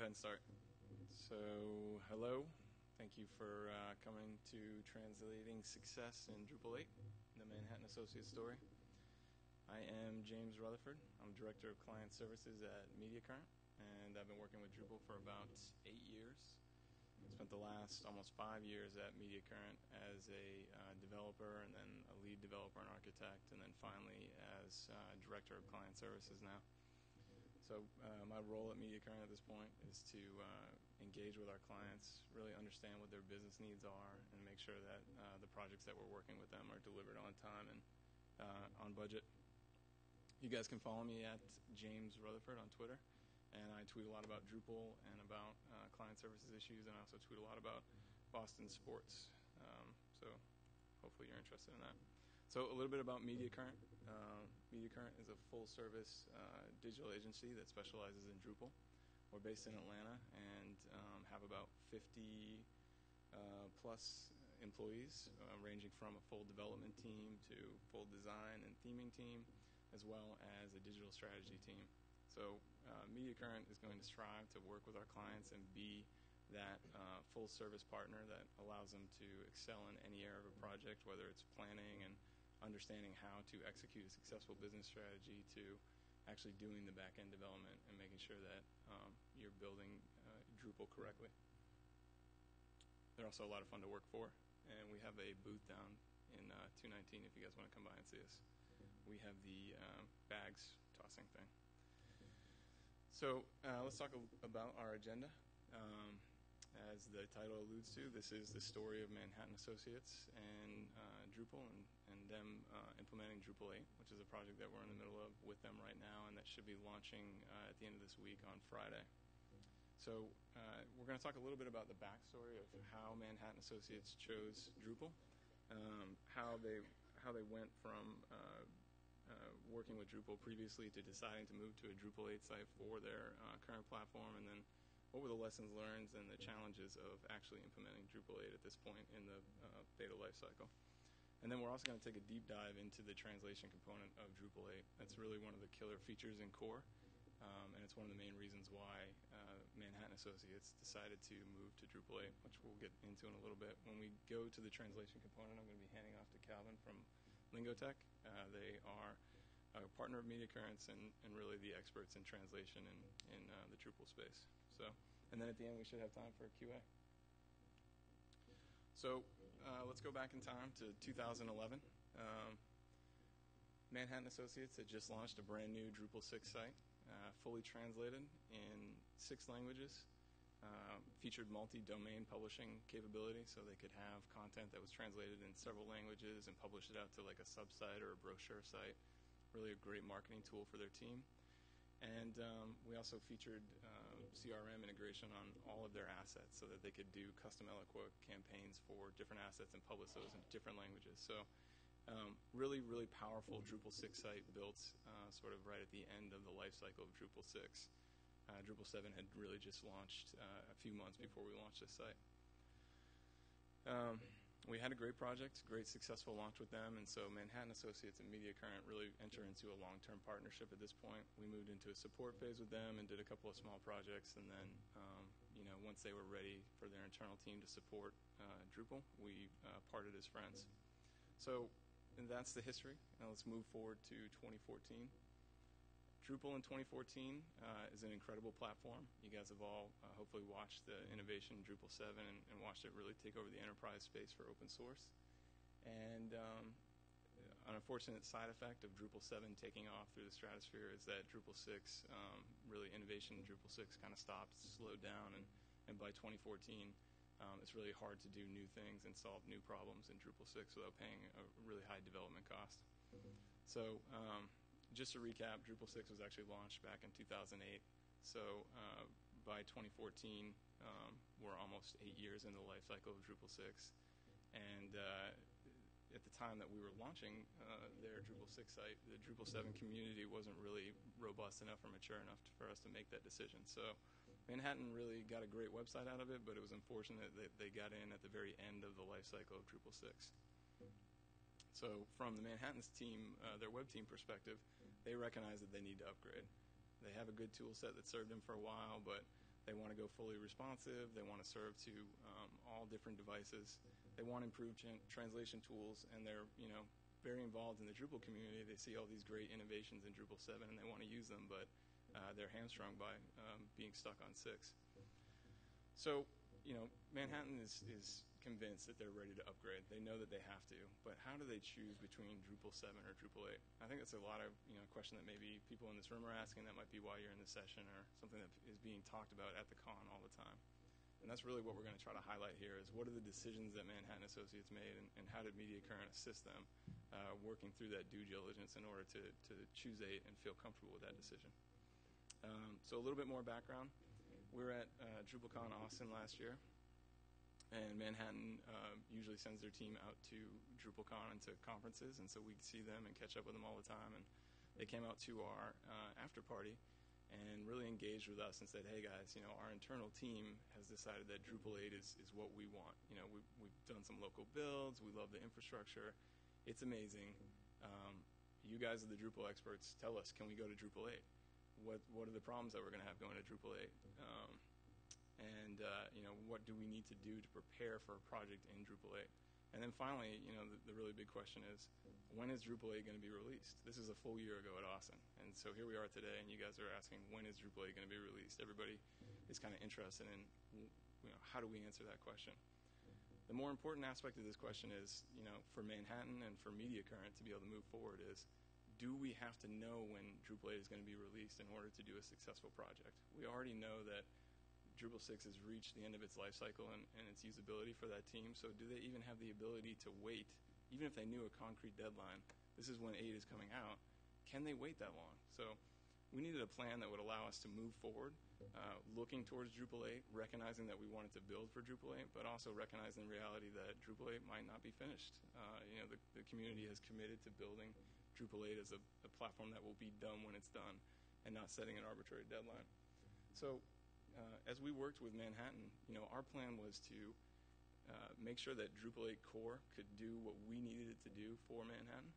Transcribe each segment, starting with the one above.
ahead and start. So, hello. Thank you for uh, coming to Translating Success in Drupal 8, the Manhattan Associates story. I am James Rutherford. I'm Director of Client Services at MediaCurrent, and I've been working with Drupal for about eight years. I spent the last almost five years at MediaCurrent as a uh, developer, and then a lead developer and architect, and then finally as uh, Director of Client Services now. So uh, my role at MediaCurrent at this point is to uh, engage with our clients, really understand what their business needs are, and make sure that uh, the projects that we're working with them are delivered on time and uh, on budget. You guys can follow me at James Rutherford on Twitter, and I tweet a lot about Drupal and about uh, client services issues, and I also tweet a lot about Boston sports. Um, so hopefully you're interested in that. So a little bit about Media Current. Uh, MediaCurrent is a full-service uh, digital agency that specializes in Drupal. We're based in Atlanta and um, have about 50 uh, plus employees, uh, ranging from a full development team to full design and theming team, as well as a digital strategy team. So uh, MediaCurrent is going to strive to work with our clients and be that uh, full service partner that allows them to excel in any area of a project, whether it's planning and understanding how to execute a successful business strategy to actually doing the back end development and making sure that um, you're building uh, Drupal correctly. They're also a lot of fun to work for, and we have a booth down in uh, 219 if you guys want to come by and see us. We have the um, bags tossing thing. So uh, let's talk about our agenda. Um, as the title alludes to, this is the story of Manhattan Associates and uh, Drupal and, and them uh, implementing Drupal 8, which is a project that we're in the middle of with them right now and that should be launching uh, at the end of this week on Friday. So uh, we're going to talk a little bit about the backstory of how Manhattan Associates chose Drupal, um, how they how they went from uh, uh, working with Drupal previously to deciding to move to a Drupal 8 site for their current platform, and then what were the lessons learned and the challenges of actually implementing Drupal 8 at this point in the uh, beta lifecycle. And then we're also going to take a deep dive into the translation component of Drupal 8. That's really one of the killer features in core, um, and it's one of the main reasons why uh, Manhattan Associates decided to move to Drupal 8, which we'll get into in a little bit. When we go to the translation component, I'm going to be handing off to Calvin from Lingotek. Uh, they are a partner of MediaCurrents and, and really the experts in translation in, in uh, the Drupal space. So, and then at the end we should have time for a QA. So uh, let's go back in time to 2011. Um, Manhattan Associates had just launched a brand new Drupal 6 site, uh, fully translated in six languages. Uh, featured multi-domain publishing capability, so they could have content that was translated in several languages and publish it out to like a sub-site or a brochure site. Really a great marketing tool for their team. And um, we also featured CRM integration on all of their assets so that they could do custom Eloqua campaigns for different assets and publish those in different languages. So, um, really, really powerful Drupal 6 site built uh, sort of right at the end of the life cycle of Drupal 6. Uh, Drupal 7 had really just launched uh, a few months before we launched this site. Um, we had a great project, great successful launch with them, and so Manhattan Associates and Media Current really enter into a long-term partnership at this point. We moved into a support phase with them and did a couple of small projects, and then um, you know once they were ready for their internal team to support uh, Drupal, we uh, parted as friends. So and that's the history. Now let's move forward to 2014. Drupal in 2014 uh, is an incredible platform. You guys have all uh, hopefully watched the innovation Drupal 7 and, and, watched it really take over the enterprise space for open source. And um, an unfortunate side effect of Drupal 7 taking off through the stratosphere is that Drupal 6, um, really innovation in Drupal 6 kind of stopped, slowed down, and, and by 2014, um, it's really hard to do new things and solve new problems in Drupal 6 without paying a really high development cost. So um, just to recap, Drupal 6 was actually launched back in 2008. So uh, by 2014, um, we're almost eight years into the life cycle of Drupal 6. And uh, at the time that we were launching uh, their Drupal 6 site, the Drupal 7 community wasn't really robust enough or mature enough to, for us to make that decision. So Manhattan really got a great website out of it, but it was unfortunate that they got in at the very end of the life cycle of Drupal 6. So, from the Manhattan's team, uh, their web team perspective, they recognize that they need to upgrade. They have a good tool set that served them for a while, but They want to go fully responsive. They want to serve to um, all different devices. They want improved tran- translation tools, and they're you know very involved in the Drupal community. They see all these great innovations in Drupal 7, and they want to use them, but uh, they're hamstrung by um, being stuck on 6. So, you know, Manhattan is, is convinced that they're ready to upgrade. They know that they have to, but how do they choose between Drupal 7 or Drupal 8? I think that's a lot of, you know, question that maybe people in this room are asking. That might be why you're in this session or something that is being talked about at the con all the time. And that's really what we're going to try to highlight here is what are the decisions that Manhattan Associates made and, and how did Media Current assist them uh, working through that due diligence in order to, to choose 8 and feel comfortable with that decision. Um, so a little bit more background. We were at uh, DrupalCon Austin last year, and Manhattan uh, usually sends their team out to DrupalCon and to conferences, and so we see them and catch up with them all the time. And they came out to our uh, after party and really engaged with us and said, "Hey guys, you know, our internal team has decided that Drupal 8 is, is what we want. You know, we, we've done some local builds. We love the infrastructure. It's amazing. Um, you guys are the Drupal experts. Tell us, can we go to Drupal 8? What what are the problems that we're going to have going to Drupal 8? Um, and uh, you know what do we need to do to prepare for a project in Drupal 8? And then finally, you know, the, the really big question is, when is Drupal 8 going to be released? This is a full year ago at Austin, and so here we are today, and you guys are asking, when is Drupal 8 going to be released? Everybody is kind of interested in, you know, how do we answer that question? The more important aspect of this question is, you know, for Manhattan and for Media Current to be able to move forward is, do we have to know when Drupal 8 is going to be released in order to do a successful project? We already know that Drupal 6 has reached the end of its life cycle and, and its usability for that team. So do they even have the ability to wait, even if they knew a concrete deadline? This is when 8 is coming out. Can they wait that long? So we needed a plan that would allow us to move forward, uh, looking towards Drupal 8, recognizing that we wanted to build for Drupal 8, but also recognizing the reality that Drupal 8 might not be finished. Uh, you know, the, the community has committed to building Drupal 8 as a, a platform that will be done when it's done and not setting an arbitrary deadline. So uh, as we worked with Manhattan, you know, our plan was to uh, make sure that Drupal 8 core could do what we needed it to do for Manhattan.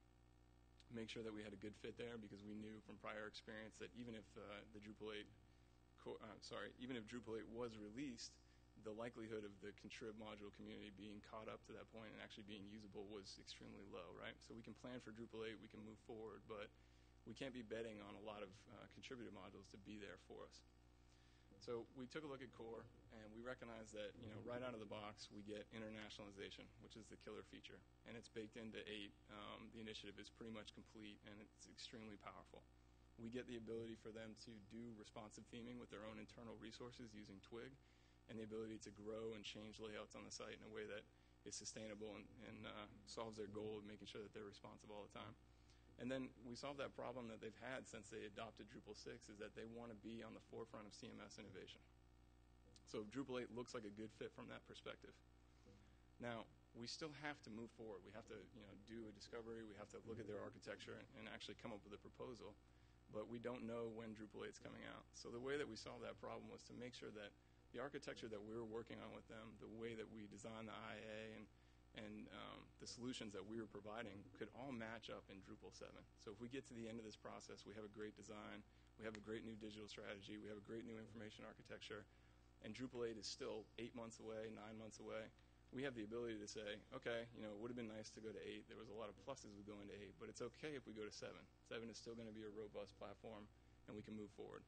Make sure that we had a good fit there because we knew from prior experience that even if uh, the Drupal 8, core, uh, sorry, even if Drupal 8 was released, the likelihood of the contrib module community being caught up to that point and actually being usable was extremely low, right? So we can plan for Drupal 8, we can move forward, but we can't be betting on a lot of uh, contributor modules to be there for us. So we took a look at core, and we recognized that you know right out of the box we get internationalization, which is the killer feature, and it's baked into eight. Um, the initiative is pretty much complete, and it's extremely powerful. We get the ability for them to do responsive theming with their own internal resources using Twig, and the ability to grow and change layouts on the site in a way that is sustainable and, and uh, solves their goal of making sure that they're responsive all the time. And then we solved that problem that they've had since they adopted Drupal 6 is that they want to be on the forefront of CMS innovation. So Drupal 8 looks like a good fit from that perspective. Now, we still have to move forward. We have to, you know, do a discovery. We have to look at their architecture and, and actually come up with a proposal. But we don't know when Drupal 8 is coming out. So the way that we solved that problem was to make sure that the architecture that we were working on with them, the way that we designed the IA and and um, the solutions that we were providing could all match up in Drupal 7. So if we get to the end of this process, we have a great design, we have a great new digital strategy, we have a great new information architecture, and Drupal 8 is still eight months away, nine months away. We have the ability to say, okay, you know, it would have been nice to go to 8. There was a lot of pluses with going to 8, but it's okay if we go to 7. 7 is still going to be a robust platform, and we can move forward.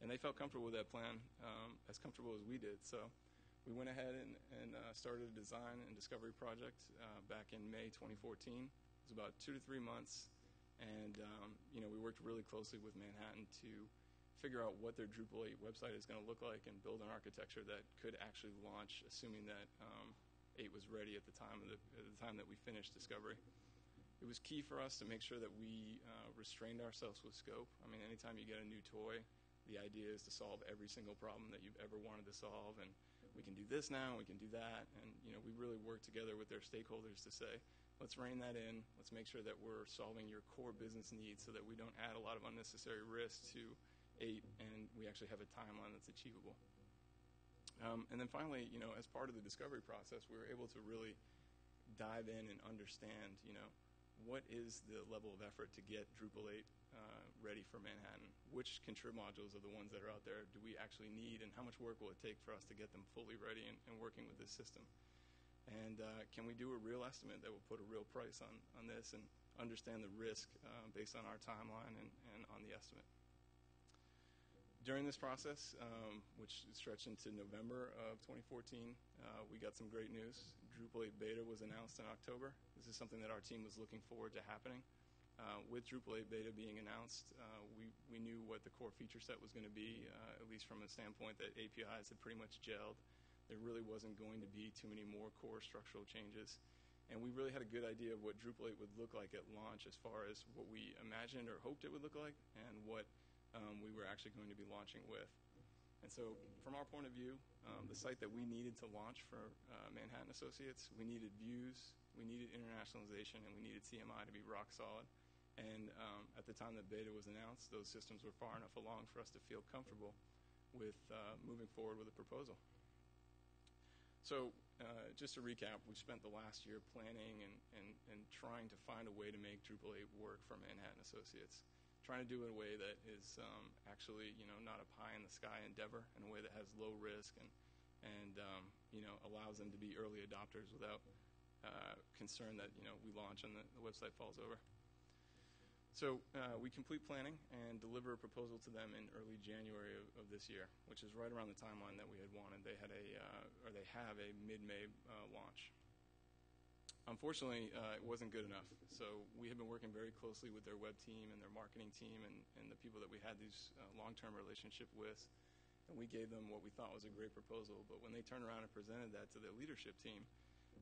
And they felt comfortable with that plan, um, as comfortable as we did. So we went ahead and, and uh, started a design and discovery project uh, back in May 2014. It was about two to three months, and um, you know we worked really closely with Manhattan to figure out what their Drupal 8 website is going to look like and build an architecture that could actually launch, assuming that um, 8 was ready at the time of the, the time that we finished discovery. It was key for us to make sure that we uh, restrained ourselves with scope. I mean, anytime you get a new toy, the idea is to solve every single problem that you've ever wanted to solve and we can do this now, we can do that, and you know we really work together with their stakeholders to say, let's rein that in. Let's make sure that we're solving your core business needs so that we don't add a lot of unnecessary risk to eight, and we actually have a timeline that's achievable. Um, and then finally, you know, as part of the discovery process, we were able to really dive in and understand, you know, what is the level of effort to get Drupal 8 uh, ready for Manhattan? Which contrib modules are the ones that are out there do we actually need, and how much work will it take for us to get them fully ready and, and working with this system? And uh, can we do a real estimate that will put a real price on, on this and understand the risk uh, based on our timeline and, and on the estimate? During this process, um, which stretched into November of 2014, uh, we got some great news. Drupal 8 Beta was announced in October. This is something that our team was looking forward to happening. Uh, with Drupal 8 Beta being announced, uh, we, we knew what the core feature set was going to be, uh, at least from a standpoint that APIs had pretty much gelled. There really wasn't going to be too many more core structural changes. And we really had a good idea of what Drupal 8 would look like at launch as far as what we imagined or hoped it would look like and what um, we were actually going to be launching with. And so, from our point of view, um, the site that we needed to launch for uh, Manhattan Associates, we needed views, we needed internationalization, and we needed CMI to be rock solid. And um, at the time that beta was announced, those systems were far enough along for us to feel comfortable with uh, moving forward with a proposal. So, uh, just to recap, we've spent the last year planning and, and, and trying to find a way to make Drupal 8 work for Manhattan Associates trying to do it in a way that is um, actually, you know, not a pie in the sky endeavor, in a way that has low risk and and um, you know allows them to be early adopters without uh, concern that you know we launch and the, the website falls over. So uh, we complete planning and deliver a proposal to them in early January of, of, this year, which is right around the timeline that we had wanted. They had a uh, or they have a mid-May uh, launch. Unfortunately, uh, it wasn't good enough. So we had been working very closely with their web team and their marketing team and, and the people that we had these uh, long-term relationship with. And we gave them what we thought was a great proposal. But when they turned around and presented that to the leadership team,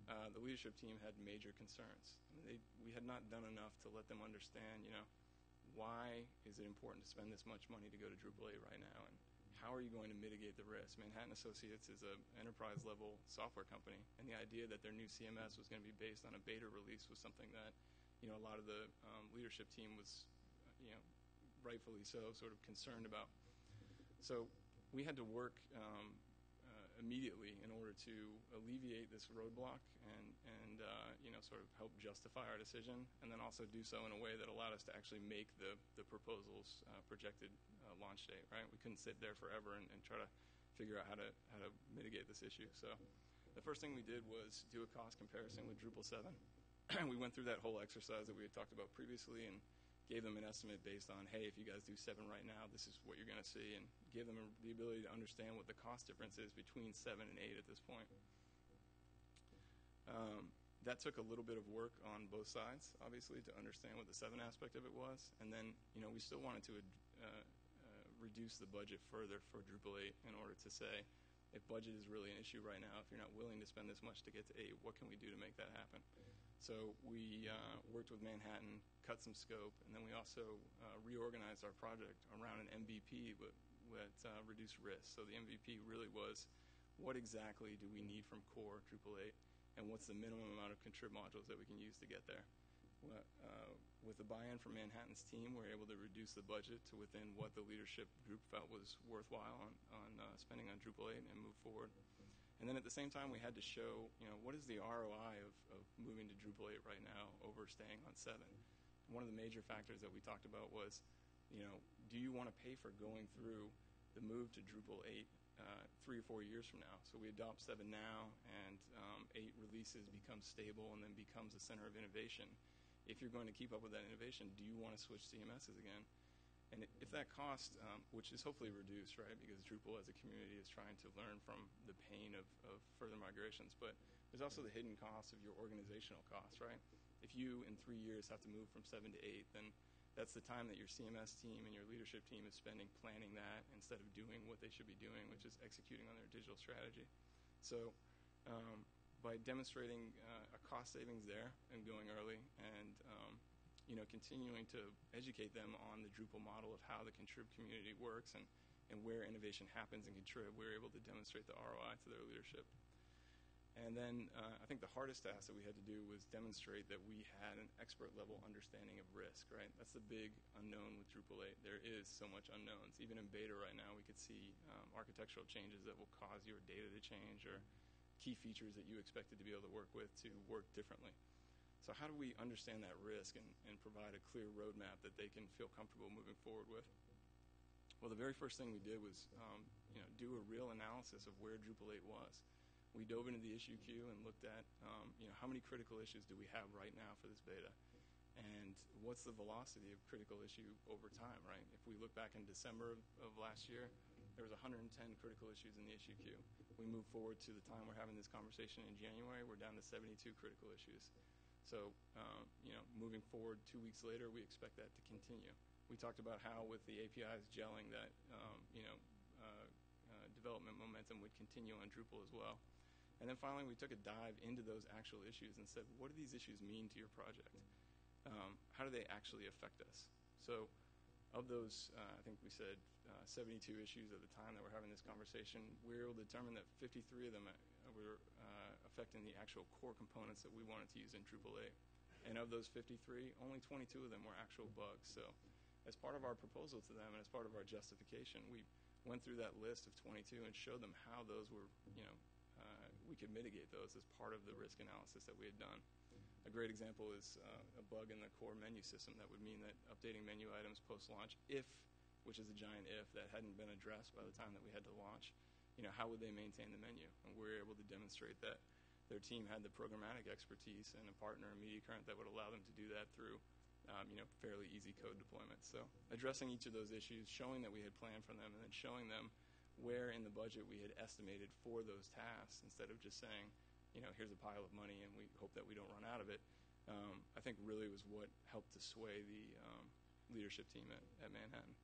uh, the leadership team had major concerns. They, we had not done enough to let them understand, you know, why is it important to spend this much money to go to Drupal 8 right now? And how are you going to mitigate the risk? Manhattan Associates is an enterprise level software company, and the idea that their new CMS was going to be based on a beta release was something that, you know, a lot of the um, leadership team was, you know, rightfully so, sort of concerned about. So we had to work um, immediately in order to alleviate this roadblock and, and uh, you know, sort of help justify our decision, and then also do so in a way that allowed us to actually make the, the proposal's uh, projected uh, launch date, right? We couldn't sit there forever and, and try to figure out how to, how to mitigate this issue. So the first thing we did was do a cost comparison with Drupal 7. we went through that whole exercise that we had talked about previously and gave them an estimate based on, hey, if you guys do seven right now, this is what you're going to see, and give them the ability to understand what the cost difference is between seven and eight at this point. Um, that took a little bit of work on both sides, obviously, to understand what the seven aspect of it was, and then you know we still wanted to uh, uh, reduce the budget further for Drupal 8 in order to say, if budget is really an issue right now, if you're not willing to spend this much to get to eight, what can we do to make that happen? So we uh, worked with Manhattan, cut some scope, and then we also uh, reorganized our project around an MVP that, that uh, reduced risk. So the MVP really was what exactly do we need from core Drupal 8, and what's the minimum amount of contrib modules that we can use to get there. Uh, with the buy-in from Manhattan's team, we are able to reduce the budget to within what the leadership group felt was worthwhile on, on uh, spending on Drupal 8 and move forward. And then at the same time, we had to show, you know, what is the ROI of, of moving to Drupal 8 right now over staying on 7? One of the major factors that we talked about was, you know, do you want to pay for going through the move to Drupal 8 uh, three or four years from now? So we adopt 7 now, and um, 8 releases becomes stable and then becomes a center of innovation. If you're going to keep up with that innovation, do you want to switch CMSs again? And if that cost, um, which is hopefully reduced, right, because Drupal as a community is trying to learn from the pain of, of further migrations, but there's also the hidden cost of your organizational costs, right? If you in three years have to move from seven to eight, then that's the time that your CMS team and your leadership team is spending planning that instead of doing what they should be doing, which is executing on their digital strategy. So um, by demonstrating uh, a cost savings there and going early and um, you know, continuing to educate them on the Drupal model of how the contrib community works and, and where innovation happens in contrib, we were able to demonstrate the ROI to their leadership. And then uh, I think the hardest task that we had to do was demonstrate that we had an expert level understanding of risk, right? That's the big unknown with Drupal 8. There is so much unknowns. Even in beta right now, we could see um, architectural changes that will cause your data to change or key features that you expected to be able to work with to work differently. So how do we understand that risk and, and provide a clear roadmap that they can feel comfortable moving forward with? Well, the very first thing we did was, um, you know, do a real analysis of where Drupal 8 was. We dove into the issue queue and looked at, um, you know, how many critical issues do we have right now for this beta, and what's the velocity of critical issue over time, right? If we look back in December of, of last year, there was 110 critical issues in the issue queue. We move forward to the time we're having this conversation in January, we're down to 72 critical issues. So, um, you know, moving forward two weeks later, we expect that to continue. We talked about how with the APIs gelling that, um, you know, uh, uh, development momentum would continue on Drupal as well. And then finally, we took a dive into those actual issues and said, what do these issues mean to your project? Um, how do they actually affect us? So, of those, uh, I think we said uh, 72 issues at the time that we're having this conversation, we were able to determine that 53 of them uh, were uh, affecting the actual core components that we wanted to use in Drupal 8. And of those 53, only 22 of them were actual bugs. So, as part of our proposal to them and as part of our justification, we went through that list of 22 and showed them how those were, you know, uh, we could mitigate those as part of the risk analysis that we had done. A great example is uh, a bug in the core menu system that would mean that updating menu items post-launch, if, which is a giant if, that hadn't been addressed by the time that we had to launch, you know, how would they maintain the menu? And we were able to demonstrate that their team had the programmatic expertise and a partner in MediaCurrent that would allow them to do that through, um, you know, fairly easy code deployment. So addressing each of those issues, showing that we had planned for them, and then showing them where in the budget we had estimated for those tasks instead of just saying, you know, here's a pile of money and we hope that we don't run out of it, um, I think really was what helped to sway the um, leadership team at, at, Manhattan.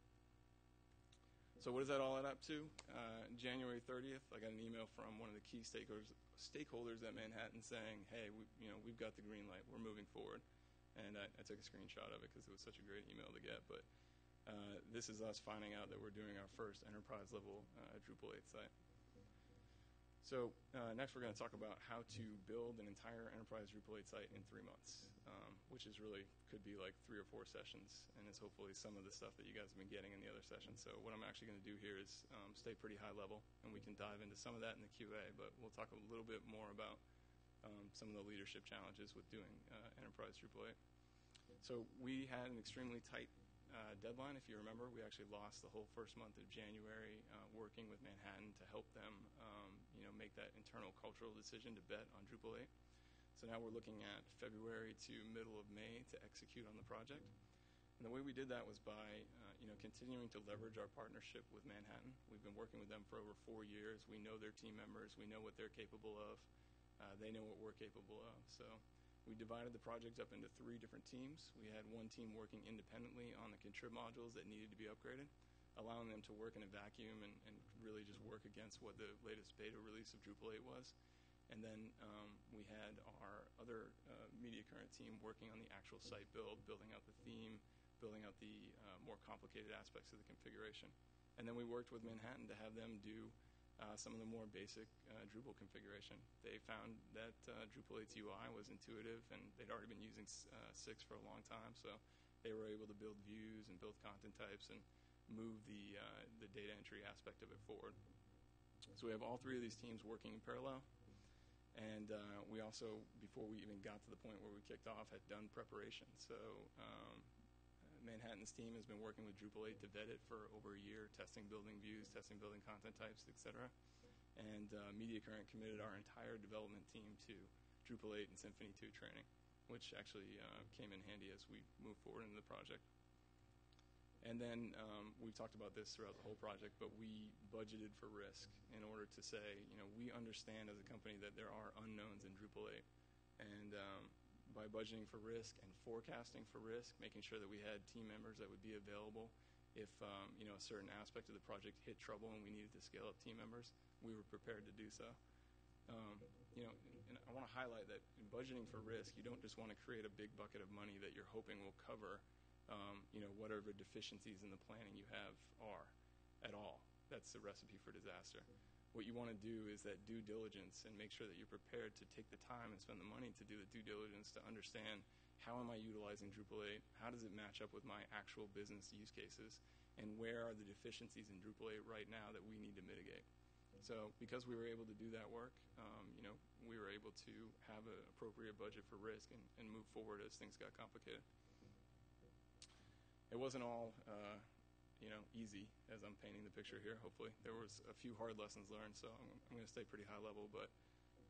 So what does that all add up to? Uh, January 30th, I got an email from one of the key stakeholders, stakeholders at Manhattan saying, hey, we, you know, we've got the green light. We're moving forward. And I, I took a screenshot of it because it was such a great email to get. But uh, this is us finding out that we're doing our first enterprise level uh, Drupal 8 site. So uh, next we're going to talk about how to build an entire enterprise Drupal 8 site in three months, um, which is really could be like three or four sessions, and is hopefully some of the stuff that you guys have been getting in the other sessions. So what I'm actually going to do here is um, stay pretty high level, and we can dive into some of that in the QA, but we'll talk a little bit more about um, some of the leadership challenges with doing uh, enterprise Drupal 8. So we had an extremely tight uh, deadline. If you remember, we actually lost the whole first month of January uh, working with Manhattan to help them, um, you know, make that internal cultural decision to bet on Drupal 8. So now we're looking at February to middle of May to execute on the project. And the way we did that was by, uh, you know, continuing to leverage our partnership with Manhattan. We've been working with them for over four years. We know their team members. We know what they're capable of. Uh, they know what we're capable of. So we divided the project up into three different teams. We had one team working independently on the contrib modules that needed to be upgraded, allowing them to work in a vacuum and, and really just work against what the latest beta release of Drupal 8 was. And then um, we had our other uh, MediaCurrent team working on the actual site build, building out the theme, building out the uh, more complicated aspects of the configuration. And then we worked with Manhattan to have them do uh, some of the more basic uh, Drupal configuration. They found that uh, Drupal 8's UI was intuitive, and they'd already been using uh, 6 for a long time, so they were able to build views and build content types and move the, uh, the data entry aspect of it forward. So we have all three of these teams working in parallel. And uh, we also, before we even got to the point where we kicked off, had done preparation. So um, Manhattan's team has been working with Drupal 8 to vet it for over a year, testing building views, testing building content types, etc. And uh, MediaCurrent committed our entire development team to Drupal 8 and Symfony 2 training, which actually uh, came in handy as we move forward into the project. And then um, we've talked about this throughout the whole project, but we budgeted for risk in order to say, you know, we understand as a company that there are unknowns in Drupal 8. And um, by budgeting for risk and forecasting for risk, making sure that we had team members that would be available if um, you know a certain aspect of the project hit trouble and we needed to scale up team members, we were prepared to do so. Um, you know, and I want to highlight that in budgeting for risk, you don't just want to create a big bucket of money that you're hoping will cover, um, you know, whatever deficiencies in the planning you have are at all. That's the recipe for disaster what you want to do is that due diligence and make sure that you're prepared to take the time and spend the money to do the due diligence to understand how am I utilizing Drupal 8? How does it match up with my actual business use cases? And where are the deficiencies in Drupal 8 right now that we need to mitigate? So because we were able to do that work, um, you know, we were able to have an appropriate budget for risk and, and move forward as things got complicated. It wasn't all, uh, you know, easy as I'm painting the picture here. Hopefully, there was a few hard lessons learned. So I'm, I'm going to stay pretty high level, but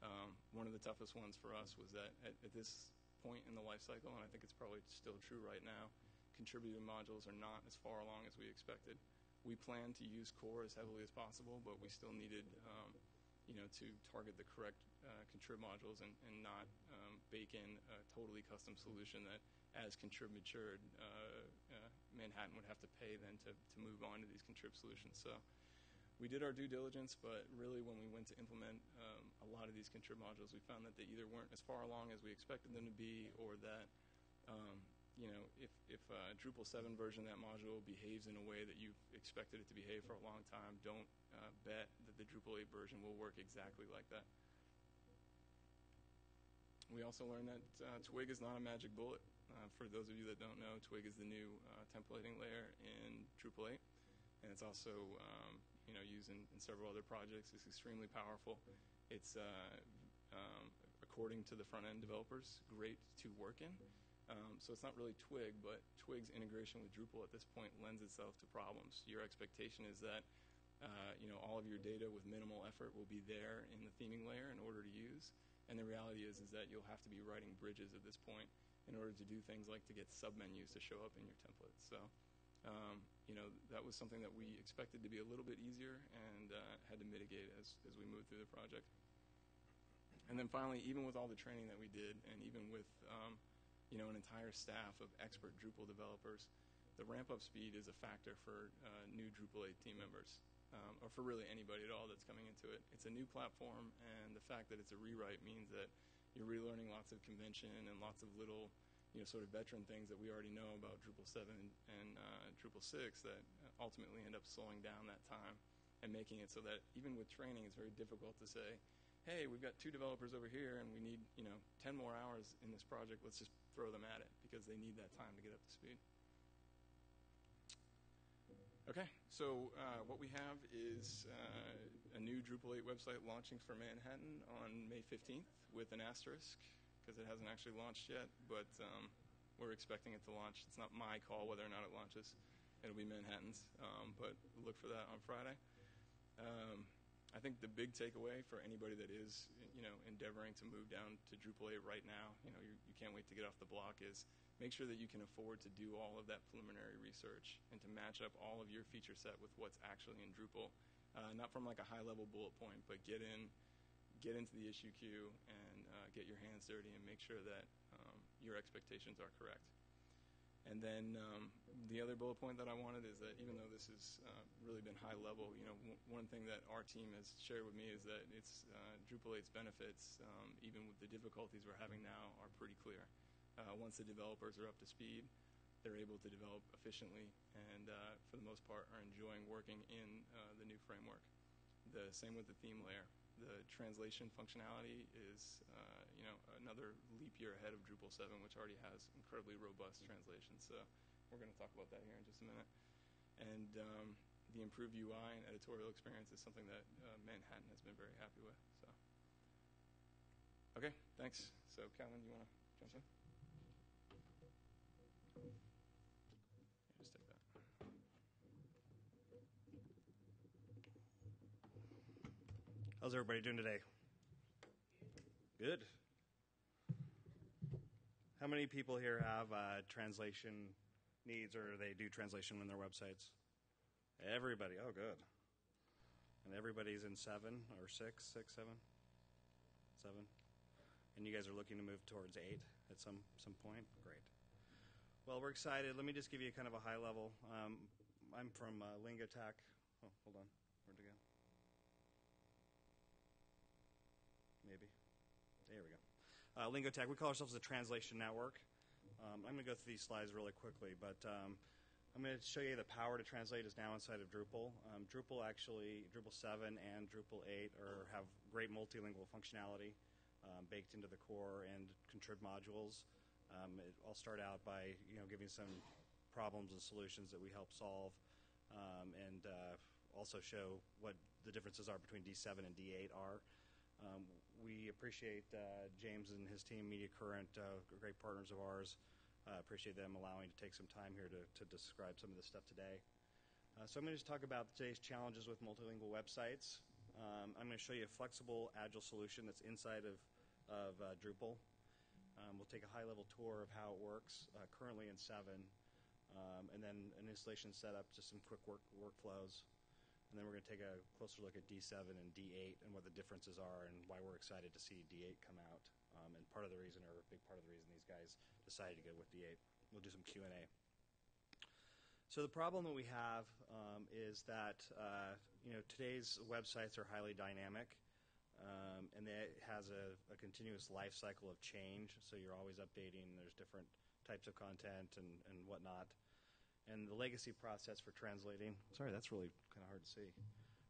um, one of the toughest ones for us was that at, at this point in the life cycle, and I think it's probably still true right now, contributed modules are not as far along as we expected we planned to use core as heavily as possible, but we still needed, um, you know, to target the correct uh, contrib modules and, and not um, bake in a totally custom solution that, as contrib matured, uh, uh, Manhattan would have to pay then to, to move on to these contrib solutions. So we did our due diligence, but really when we went to implement um, a lot of these contrib modules, we found that they either weren't as far along as we expected them to be, or that um, you know, if, if uh, Drupal 7 version of that module behaves in a way that you've expected it to behave for a long time, don't uh, bet that the Drupal 8 version will work exactly like that. We also learned that uh, Twig is not a magic bullet. Uh, for those of you that don't know, Twig is the new uh, templating layer in Drupal 8, and it's also um, you know used in, in, several other projects. It's extremely powerful. It's uh, um, according to the front end developers, great to work in. Um, so it's not really Twig, but Twig's integration with Drupal at this point lends itself to problems. Your expectation is that uh, you know all of your data with minimal effort will be there in the theming layer in order to use, and the reality is is that you'll have to be writing bridges at this point in order to do things like to get submenus to show up in your templates. So. Um, you know that was something that we expected to be a little bit easier and uh, had to mitigate as, as we moved through the project. And then finally, even with all the training that we did, and even with um, you know, an entire staff of expert Drupal developers, the ramp-up speed is a factor for uh, new Drupal 8 team members, um, or for really anybody at all that's coming into it. It's a new platform, and the fact that it's a rewrite means that you're relearning lots of convention and lots of little, you know, sort of veteran things that we already know about Drupal 7 and uh, Drupal 6 that ultimately end up slowing down that time and making it so that even with training, it's very difficult to say, hey, we've got two developers over here and we need, you know, 10 more hours in this project. Let's just throw them at it because they need that time to get up to speed. Okay, so uh, what we have is uh, a new Drupal 8 website launching for Manhattan on May 15th with an asterisk because it hasn't actually launched yet, but um, we're expecting it to launch. It's not my call whether or not it launches. It'll be Manhattan's, um, but look for that on Friday. Um, I think the big takeaway for anybody that is, you know, endeavoring to move down to Drupal 8 right now, you know, you, you can't wait to get off the block, is make sure that you can afford to do all of that preliminary research and to match up all of your feature set with what's actually in Drupal. Uh, not from like a high-level bullet point, but get in, get into the issue queue and uh, get your hands dirty and make sure that um, your expectations are correct. And then um, the other bullet point that I wanted is that even though this has uh, really been high level, you know, w- one thing that our team has shared with me is that it's uh, Drupal 8's benefits, um, even with the difficulties we're having now, are pretty clear. Uh, once the developers are up to speed, they're able to develop efficiently and, uh, for the most part, are enjoying working in uh, the new framework. The same with the theme layer the translation functionality is, uh, you know, another leap year ahead of Drupal 7, which already has incredibly robust translation. So we're going to talk about that here in just a minute. And um, the improved UI and editorial experience is something that uh, Manhattan has been very happy with. So, okay, thanks. So, Calvin, you want to jump in? How's everybody doing today? Good. How many people here have uh, translation needs or they do translation on their websites? Everybody. Oh, good. And everybody's in seven or six, six, seven, seven. And you guys are looking to move towards eight at some some point. Great. Well, we're excited. Let me just give you kind of a high level. Um, I'm from uh, Lingotek. Oh, hold on. Where'd it go? maybe. There we go. Uh, Lingotek, we call ourselves a translation network. Um, I'm going to go through these slides really quickly, but um, I'm going to show you the power to translate is now inside of Drupal. Um, Drupal actually, Drupal 7 and Drupal 8 are, have great multilingual functionality um, baked into the core and contrib modules. Um, it, I'll start out by you know giving some problems and solutions that we help solve, um, and uh, also show what the differences are between D7 and D8 are. Um, we appreciate uh, James and his team, Media Current, uh, great partners of ours. Uh, appreciate them allowing to take some time here to, to describe some of this stuff today. Uh, so I'm going to just talk about today's challenges with multilingual websites. Um, I'm going to show you a flexible, agile solution that's inside of, of uh, Drupal. Um, we'll take a high-level tour of how it works uh, currently in 7, um, and then an installation setup, just some quick work, workflows. And then we're going to take a closer look at D7 and D8 and what the differences are and why we're excited to see D8 come out. Um, and part of the reason, or a big part of the reason, these guys decided to go with D8. We'll do some Q&A. So the problem that we have um, is that uh, you know today's websites are highly dynamic, um, and it has a, a, continuous life cycle of change. So you're always updating. There's different types of content and, and whatnot. And the legacy process for translating, sorry, that's really kind of hard to see,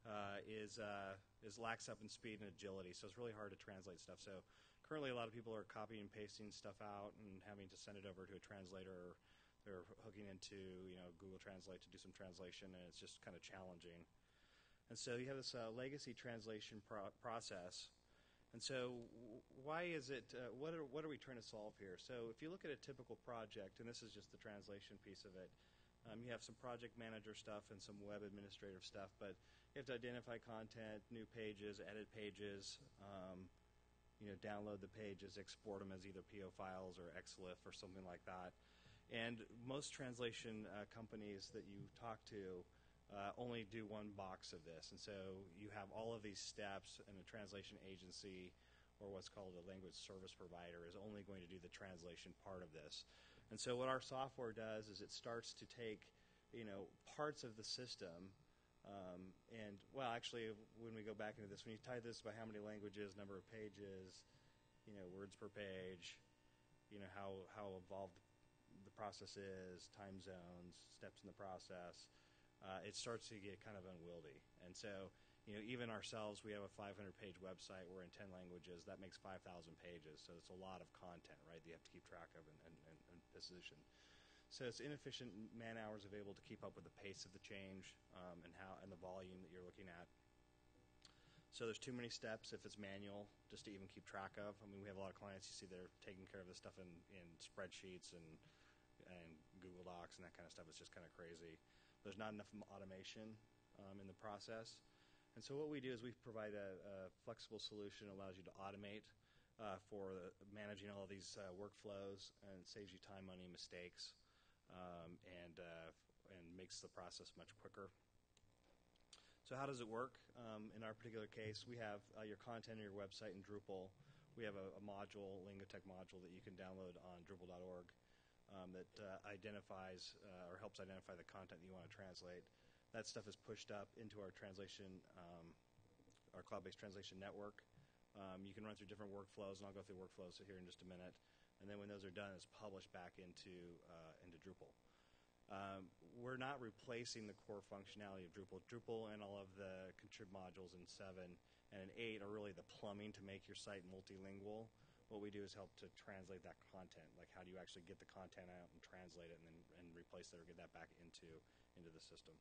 uh, is, uh, is lacks up in speed and agility. So it's really hard to translate stuff. So currently a lot of people are copying and pasting stuff out and having to send it over to a translator or they're hooking into you know Google Translate to do some translation, and it's just kind of challenging. And so you have this uh, legacy translation pro- process. And so, why is it? Uh, what are what are we trying to solve here? So, if you look at a typical project, and this is just the translation piece of it, um, you have some project manager stuff and some web administrative stuff, but you have to identify content, new pages, edit pages, um, you know, download the pages, export them as either PO files or XLIFF or something like that. And most translation uh, companies that you talk to uh, only do one box of this. And so you have all of these steps, and a translation agency or what's called a language service provider is only going to do the translation part of this. And so what our software does is it starts to take, you know, parts of the system. Um, and well, actually, when we go back into this, when you tie this by how many languages, number of pages, you know, words per page, you know, how how involved the process is, time zones, steps in the process, uh, it starts to get kind of unwieldy. And so, you know, even ourselves, we have a 500-page website. We're in 10 languages. That makes 5,000 pages. So it's a lot of content, right? That you have to keep track of and, and, and, and position. So it's inefficient man hours available to keep up with the pace of the change um, and how and the volume that you're looking at. So there's too many steps if it's manual just to even keep track of. I mean, we have a lot of clients you see they're taking care of this stuff in, in spreadsheets and and Google Docs and that kind of stuff. It's just kind of crazy. There's not enough automation um, in the process. And so what we do is we provide a, a flexible solution that allows you to automate uh, for the, managing all of these uh, workflows and saves you time, money, mistakes um, and uh, and makes the process much quicker. So how does it work? Um, in our particular case, we have uh, your content on your website in Drupal. We have a, a module, Lingotek module, that you can download on Drupal.org um, that uh, identifies uh, or helps identify the content that you want to translate. That stuff is pushed up into our translation, um, our cloud-based translation network. Um, you can run through different workflows, and I'll go through workflows here in just a minute and then when those are done, it's published back into uh, into Drupal. Um, we're not replacing the core functionality of Drupal. Drupal and all of the contrib modules in 7 and in 8 are really the plumbing to make your site multilingual. What we do is help to translate that content. Like how do you actually get the content out and translate it and then and replace it or get that back into into the system.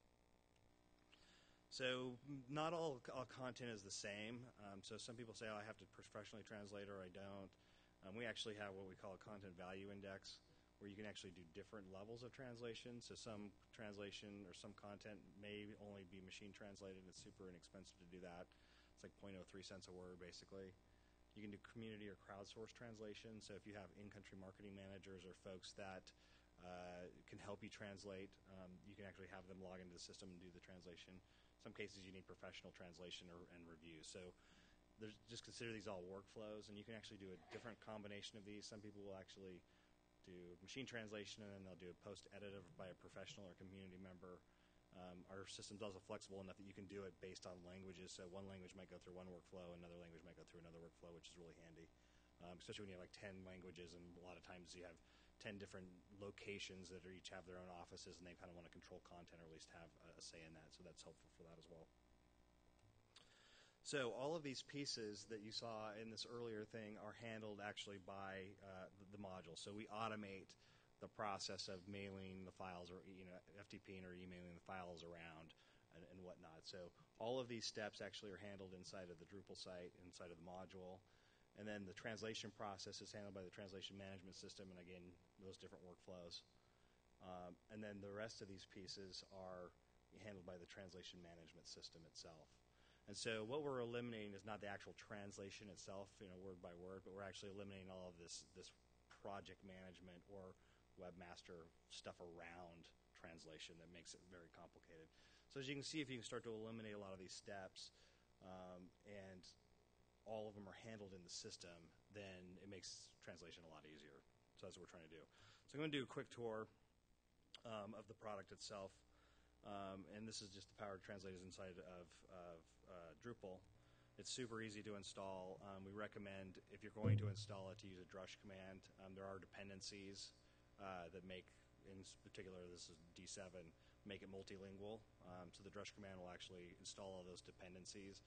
So not all, all content is the same. Um, so some people say, oh, I have to professionally translate or I don't. Um, we actually have what we call a content value index, where you can actually do different levels of translation. So some translation or some content may only be machine translated. It's super inexpensive to do that. It's like 0.03 cents a word, basically. You can do community or crowdsourced translation. So if you have in-country marketing managers or folks that uh, can help you translate, um, you can actually have them log into the system and do the translation. Some cases you need professional translation or, and review. So there's, just consider these all workflows, and you can actually do a different combination of these. Some people will actually do machine translation, and then they'll do a post edited by a professional or community member. Um, our system's also flexible enough that you can do it based on languages. So one language might go through one workflow, another language might go through another workflow, which is really handy. Um, especially when you have like 10 languages, and a lot of times you have 10 different locations that are each have their own offices, and they kind of want to control content or at least have a say in that. So that's helpful for that as well. So all of these pieces that you saw in this earlier thing are handled actually by uh, the, the module. So we automate the process of mailing the files or you know FTPing or emailing the files around and, and whatnot. So all of these steps actually are handled inside of the Drupal site, inside of the module. And then the translation process is handled by the translation management system, and again, those different workflows. Um, and then the rest of these pieces are handled by the translation management system itself. And so what we're eliminating is not the actual translation itself, you know, word by word, but we're actually eliminating all of this this project management or webmaster stuff around translation that makes it very complicated. So as you can see, if you can start to eliminate a lot of these steps, um, and all of them are handled in the system, then it makes translation a lot easier. So that's what we're trying to do. So I'm going to do a quick tour um, of the product itself. Um, and this is just the Power Translators inside of, of uh, Drupal. It's super easy to install. Um, we recommend, if you're going to install it, to use a drush command. Um, there are dependencies uh, that make, in particular, this is D7, make it multilingual. Um, so the drush command will actually install all those dependencies.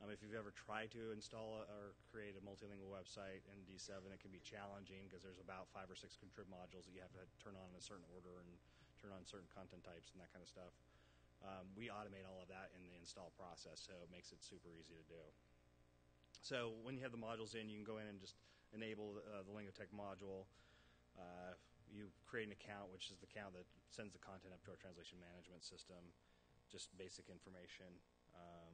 Um, if you've ever tried to install a, or create a multilingual website in D7, it can be challenging because there's about five or six contrib modules that you have to turn on in a certain order and turn on certain content types and that kind of stuff. Um, we automate all of that in the install process, so it makes it super easy to do. So when you have the modules in, you can go in and just enable uh, the Lingotek module. Uh, you create an account, which is the account that sends the content up to our translation management system, just basic information. Um,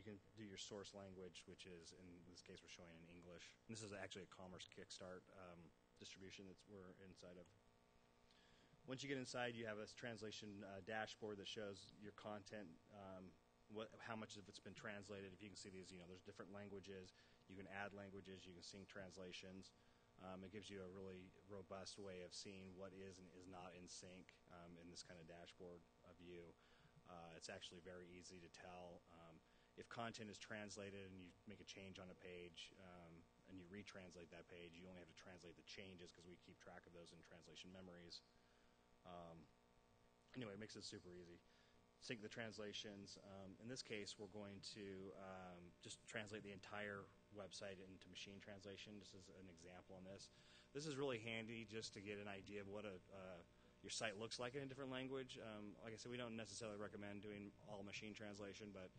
you can do your source language, which is in this case we're showing in English. And this is actually a Commerce Kickstart um, distribution that we're inside of. Once you get inside, you have a translation uh, dashboard that shows your content, um, what, how much of it's been translated. If you can see these, you know, there's different languages. You can add languages. You can sync translations. Um, it gives you a really robust way of seeing what is and is not in sync um, in this kind of dashboard view. Uh, it's actually very easy to tell um, if content is translated and you make a change on a page um, and you retranslate that page. You only have to translate the changes because we keep track of those in translation memories. Um, anyway, it makes it super easy. Sync the translations. Um, in this case, we're going to um, just translate the entire website into machine translation. This is an example on this. This is really handy just to get an idea of what a uh, your site looks like in a different language. Um, like I said, we don't necessarily recommend doing all machine translation, but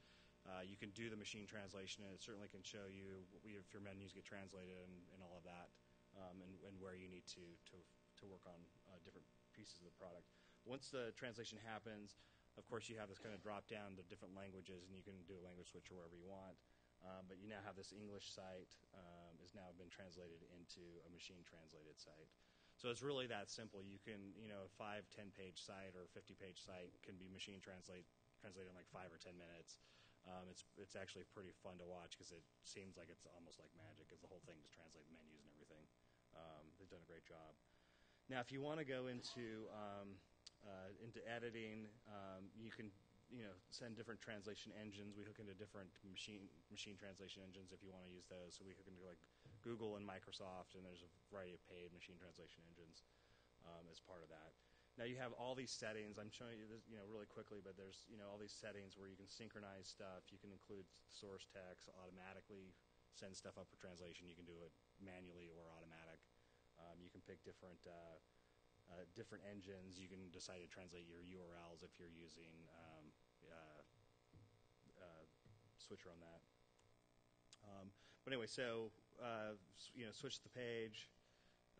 uh, you can do the machine translation, and it certainly can show you if your menus get translated and, and all of that, um, and, and, where you need to to, to work on uh, different pieces of the product. Once the translation happens, of course, you have this kind of drop down the different languages, and you can do a language switch or wherever you want. Um, but you now have this English site um, is now been translated into a machine translated site. So it's really that simple. You can, you know, a five, ten page site or 50 page site can be machine translate translated in like five or ten minutes. Um, it's it's actually pretty fun to watch because it seems like it's almost like magic because the whole thing just translates menus and everything. Um, they've done a great job. Now, if you want to go into um, uh, into editing, um, you can you know send different translation engines. We hook into different machine machine translation engines if you want to use those. So we hook into like Google and Microsoft, and there's a variety of paid machine translation engines um, as part of that. Now you have all these settings. I'm showing you this, you know, really quickly, but there's, you know, all these settings where you can synchronize stuff. You can include source text, automatically send stuff up for translation. You can do it manually or automatic. Um, you can pick different uh, uh, different engines. You can decide to translate your URLs if you're using um, uh, uh, Switcher on that. Um, but anyway, so uh, you know, switch the page.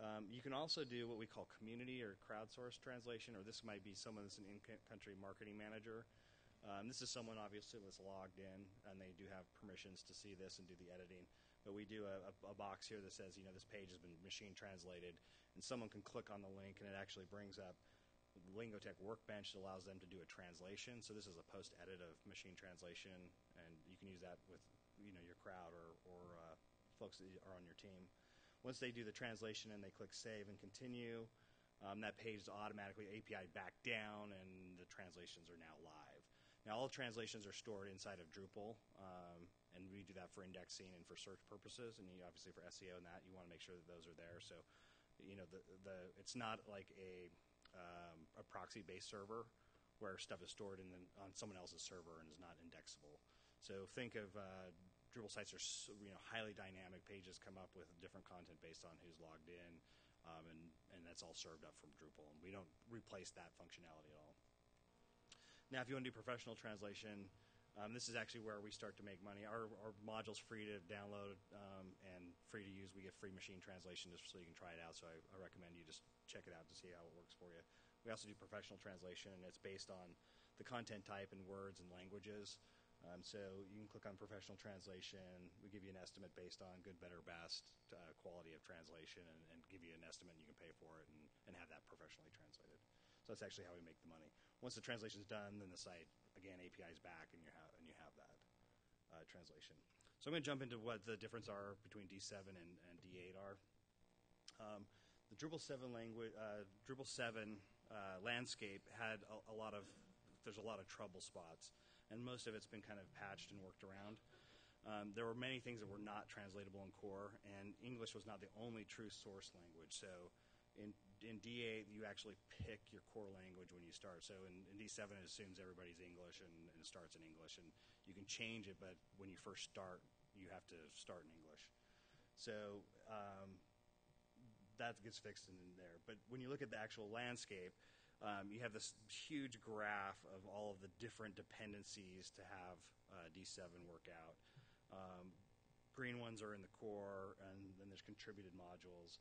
Um, you can also do what we call community or crowdsourced translation, or this might be someone that's an in-country marketing manager. Um, this is someone obviously that's logged in, and they do have permissions to see this and do the editing. But we do a, a, box here that says, you know, this page has been machine translated, and someone can click on the link, and it actually brings up Lingotek Workbench that allows them to do a translation. So this is a post-edit of machine translation, and you can use that with, you know, your crowd or, or uh, folks that are on your team. Once they do the translation and they click save and continue, um, that page is automatically API back down and the translations are now live. Now, all translations are stored inside of Drupal, um, and we do that for indexing and for search purposes, and you, obviously for SEO and that, you want to make sure that those are there. So, you know, the, the it's not like a, um, a proxy-based server where stuff is stored in the, on someone else's server and is not indexable. So think of uh, Drupal sites are you know highly dynamic. Pages come up with different content based on who's logged in, um, and and that's all served up from Drupal. And we don't replace that functionality at all. Now, if you want to do professional translation, um, this is actually where we start to make money. Our, our module's free to download um, and free to use. We get free machine translation just so you can try it out. So I, I recommend you just check it out to see how it works for you. We also do professional translation, and it's based on the content type and words and languages. Um, so you can click on professional translation. We give you an estimate based on good, better, best uh, quality of translation, and, and, give you an estimate. and You can pay for it and, and have that professionally translated. So that's actually how we make the money. Once the translation is done, then the site again APIs back, and you have and you have that uh, translation. So I'm going to jump into what the difference are between D7 and, and D8 are. Um, the Drupal 7 language, uh, Drupal 7 uh, landscape had a, a lot of there's a lot of trouble spots and most of it's been kind of patched and worked around. Um, there were many things that were not translatable in core, and English was not the only true source language. So in, in D8, you actually pick your core language when you start. So in, in D7, it assumes everybody's English and, and starts in English. And you can change it, but when you first start, you have to start in English. So um, that gets fixed in there. But when you look at the actual landscape, um, you have this huge graph of all of the different dependencies to have uh, D7 work out. Um, green ones are in the core, and then there's contributed modules.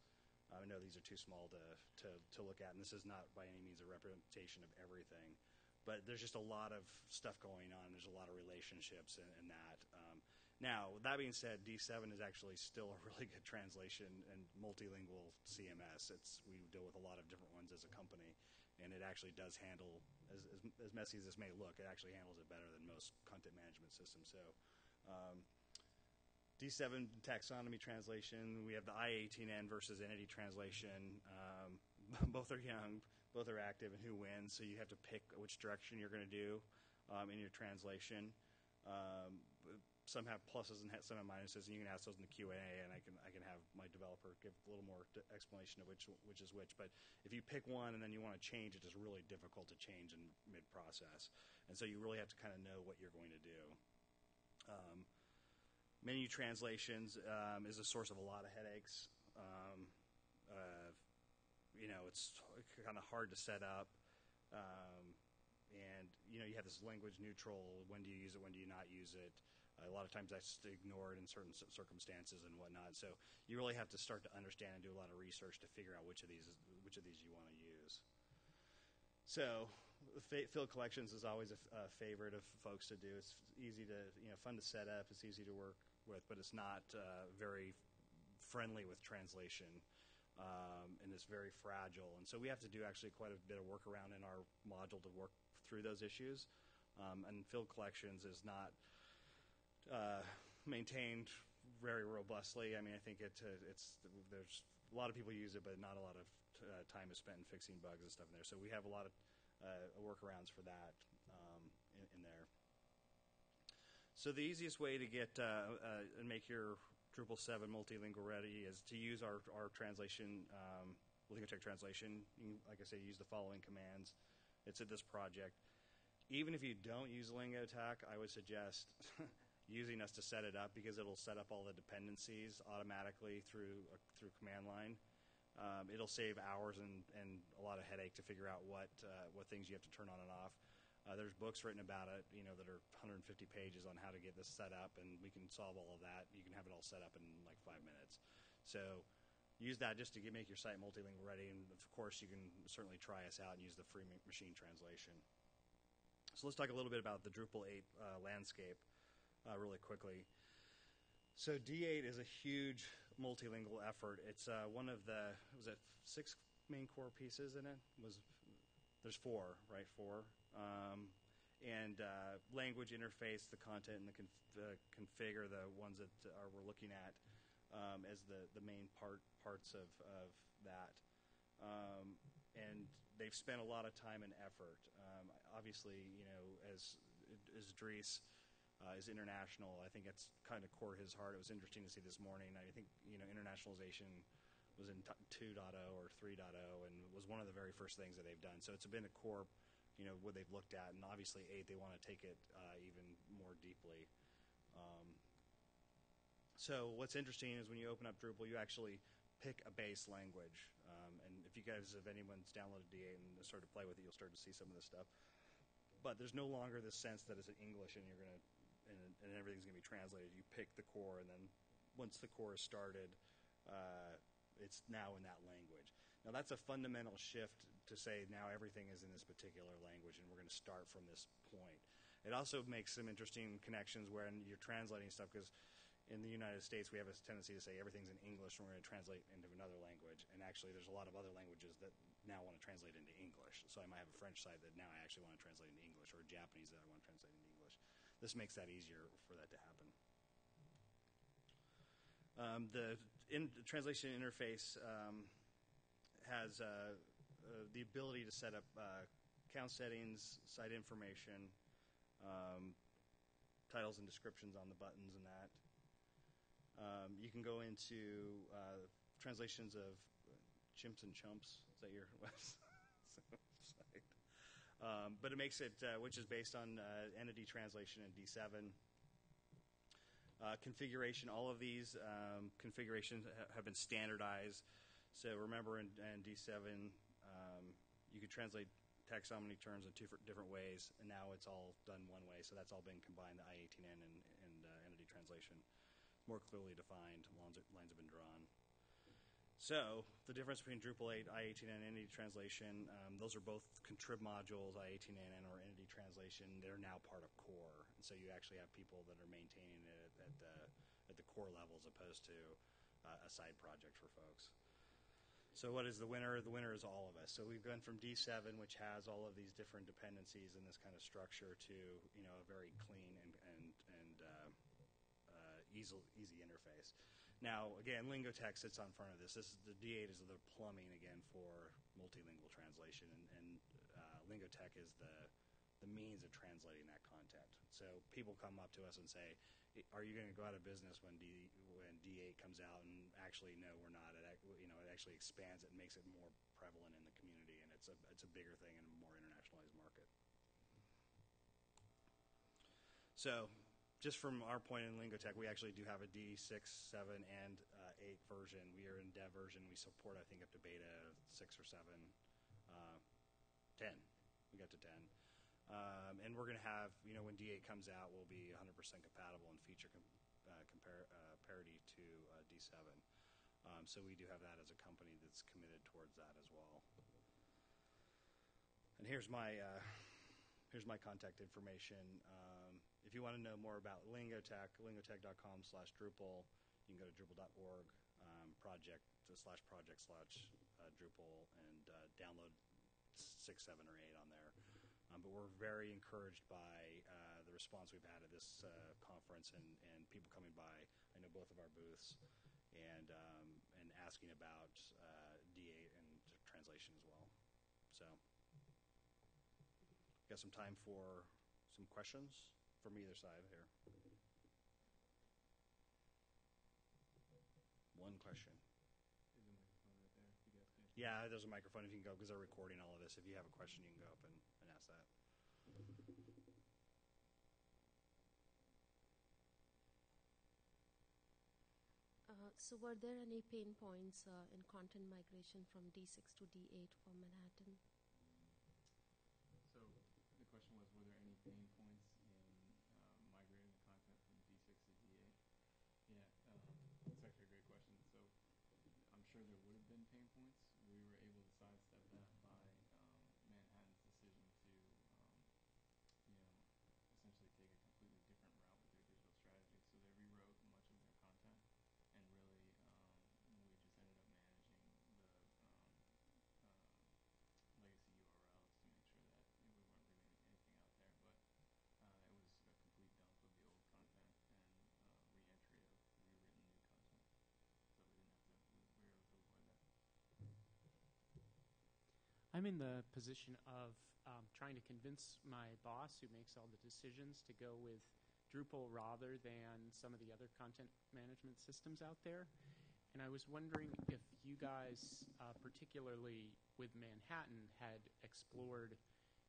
I know these are too small to, to, to look at, and this is not by any means a representation of everything. But there's just a lot of stuff going on. There's a lot of relationships in, in that. Um, now, that being said, D7 is actually still a really good translation and multilingual CMS. It's, we deal with a lot of different ones as a company and it actually does handle, as, as, as, messy as this may look, it actually handles it better than most content management systems. So, um, D7 taxonomy translation, we have the I18N versus entity translation. Um, both are young, both are active, and who wins. So you have to pick which direction you're going to do um, in your translation. Um, some have pluses and some have minuses, and you can ask those in the Q and A, and I can I can have my developer give a little more explanation of which which is which. But if you pick one and then you want to change, it, it is really difficult to change in mid process, and so you really have to kind of know what you're going to do. Um, menu translations um, is a source of a lot of headaches. Um, uh, you know, it's kind of hard to set up. Um, and you know, you have this language neutral. When do you use it? When do you not use it? A lot of times that's ignored in certain circumstances and whatnot. So you really have to start to understand and do a lot of research to figure out which of these which of these you want to use. So field collections is always a, a, favorite of folks to do. It's easy to you know fun to set up. It's easy to work with, but it's not uh, very friendly with translation. Um, and it's very fragile. And so we have to do actually quite a bit of work around in our module to work through those issues. Um, and field collections is not uh, maintained very robustly. I mean, I think it, uh, it's there's a lot of people use it, but not a lot of uh, time is spent in fixing bugs and stuff in there. So we have a lot of uh, workarounds for that um, in, in, there. So the easiest way to get uh, and make your Drupal 7 multilingual ready is to use our, our translation, um, Lingotek translation. You, like I say, use the following commands. It's at this project. Even if you don't use Lingotek, I would suggest using us to set it up because it'll set up all the dependencies automatically through uh, through command line. Um, it'll save hours and, and a lot of headache to figure out what uh, what things you have to turn on and off. Uh, there's books written about it, you know, that are 150 pages on how to get this set up, and we can solve all of that. You can have it all set up in like five minutes. So use that just to get, make your site multilingual ready, and of course you can certainly try us out and use the free machine translation. So let's talk a little bit about the Drupal 8 uh, landscape uh, really quickly. So D8 is a huge multilingual effort. It's uh, one of the was it six main core pieces in it. Was there's four, right? Four. Um, and uh, language interface, the content, and the, conf- the configure, the ones that are, we're looking at um, as the, the main part parts of, of that. Um, and they've spent a lot of time and effort. Um, obviously, you know, as as Dries uh, is international. I think it's kind of core his heart. It was interesting to see this morning. I think you know internationalization was in t- 2.0 or 3.0 and was one of the very first things that they've done. So it's been a core, you know, what they've looked at, and obviously eight they want to take it uh, even more deeply. Um, so what's interesting is when you open up Drupal, you actually pick a base language. Um, and if you guys, if anyone's downloaded D8 and started to play with it, you'll start to see some of this stuff. but there's no longer this sense that it's in English and you're going to and, and everything's going to be translated. You pick the core, and then once the core is started, uh, it's now in that language. Now that's a fundamental shift to say now everything is in this particular language, and we're going to start from this point. It also makes some interesting connections when you're translating stuff because in the United States we have a tendency to say everything's in English and we're going to translate into another language. And actually, there's a lot of other languages that now want to translate into English. So I might have a French side that now I actually want to translate into English, or Japanese that I want to translate into English. This makes that easier for that to happen. Um, the, in, the translation interface um, has uh, uh, the ability to set up uh, count settings, site information, um, titles and descriptions on the buttons and that. Um, you can go into uh, translations of chimps and chumps. Is that your website? Um, but it makes it, uh, which is based on uh, entity translation in D7. Uh, configuration, all of these um, configurations ha- have been standardized. So remember in, in D7, um, you could translate taxonomy terms in two different ways, and now it's all done one way. So that's all been combined, the I-18N and, and uh, entity translation. More clearly defined, lines, lines have been drawn. So the difference between Drupal 8, I-18N, and Entity Translation, um, those are both contrib modules, I-18N or Entity Translation. They're now part of core, and so you actually have people that are maintaining it at, at the at the core level as opposed to uh, a side project for folks. So what is the winner? The winner is all of us. So we've gone from D7, which has all of these different dependencies and this kind of structure, to you know a very clean and and and uh, uh, easy easy interface. Now, again, Lingotek sits on front of this. This is the D8 is the plumbing again for multilingual translation, and, and uh, Lingotek is the the means of translating that content. So people come up to us and say, "Are you going to go out of business when D when D8 comes out?" And actually, no, we're not. It you know it actually expands it makes it more prevalent in the community, and it's a it's a bigger thing in a more internationalized market. So just from our point in Lingotek, we actually do have a D6, 7, and uh, 8 version. We are in dev version. We support, I think, up to beta 6 or 7, uh, 10. We got to 10. Um, and we're going to have, you know, when D8 comes out, we'll be 100% compatible and feature com- uh, compar- uh, parity to uh, D7. Um, so we do have that as a company that's committed towards that as well. And here's my uh, here's my contact information. If you want to know more about Lingotek, lingotek.com slash Drupal, you can go to drupal.org um, project slash project slash uh, Drupal and uh, download six, seven, or eight on there. Um, but we're very encouraged by uh, the response we've had at this uh, conference and, and people coming by. I know both of our booths and um, and asking about uh, D8 and translation as well. So, got some time for some questions from either side here. One question. There's a microphone right there. If you guys can. Yeah, there's a microphone if you can go because they're recording all of this. If you have a question, you can go up and, and ask that. Uh, so were there any pain points uh, in content migration from D6 to D8 for Manhattan? So the question was, were there any pain points in uh, migrating the content from D6 to D8? Yeah, um, that's actually a great question. So I'm sure there would have been pain points. We were able to sidestep that by um, Manhattan's decision to, um, you know, essentially take a completely different route with their digital strategy. So they rewrote much of their content, and really um, we just ended up managing the um, uh, legacy URLs to make sure that you know, we weren't leaving anything out there. But uh, it was a complete dump of the old content and uh, re-entry of rewritten new content. So we didn't have to. We, we were able to avoid that. I'm in the position of um, trying to convince my boss, who makes all the decisions, to go with Drupal rather than some of the other content management systems out there. And I was wondering if you guys, uh, particularly with Manhattan, had explored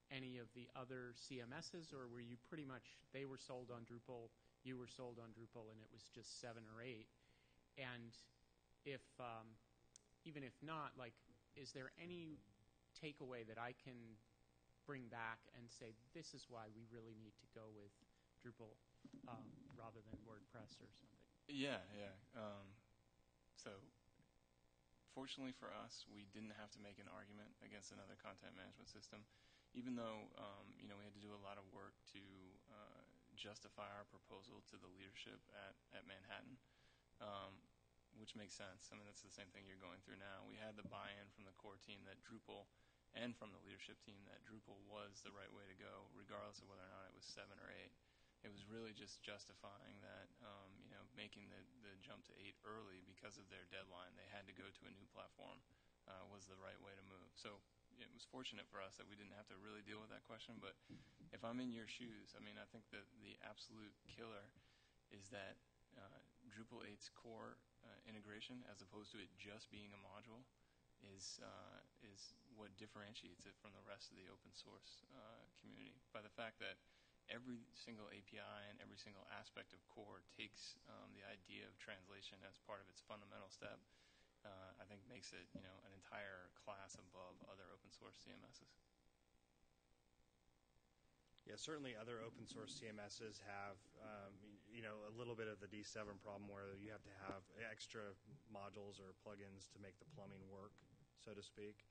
any of the other CMSs, or were you pretty much they were sold on Drupal, you were sold on Drupal, and it was just seven or eight? And if um, even if not, like, is there any takeaway that I can bring back and say, this is why we really need to go with Drupal um, rather than WordPress or something. Yeah, yeah. Um, so, fortunately for us, we didn't have to make an argument against another content management system, even though um, you know we had to do a lot of work to uh, justify our proposal to the leadership at at Manhattan, um, which makes sense. I mean, that's the same thing you're going through now. We had the buy-in from the core team that Drupal. And from the leadership team, that Drupal was the right way to go, regardless of whether or not it was seven or eight it was really just justifying that, um, you know, making the, the jump to eight early because of their deadline. They had to go to a new platform uh, was the right way to move. So it was fortunate for us that we didn't have to really deal with that question. But if I'm in your shoes, I mean, I think that the absolute killer is that uh, Drupal 8's core uh, integration, as opposed to it just being a module, is uh, is what differentiates it from the rest of the open source uh, community. By the fact that every single API and every single aspect of core takes um, the idea of translation as part of its fundamental step, uh, I think makes it you know an entire class above other open source CMSs. Yeah, certainly other open source CMSs have, um, you know, a little bit of the D7 problem where you have to have extra modules or plugins to make the plumbing work, so to speak.